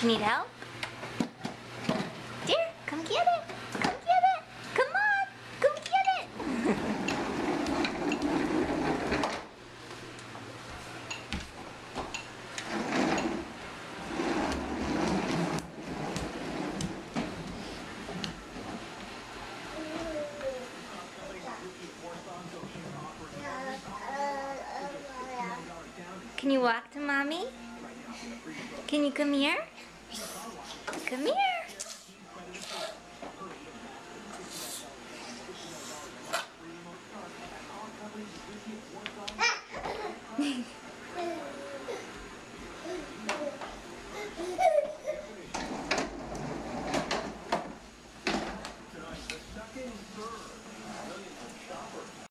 You need help? Dear, come get it. Come get it. Come on. Come get it. Can you walk to mommy? Can you come here? Come here.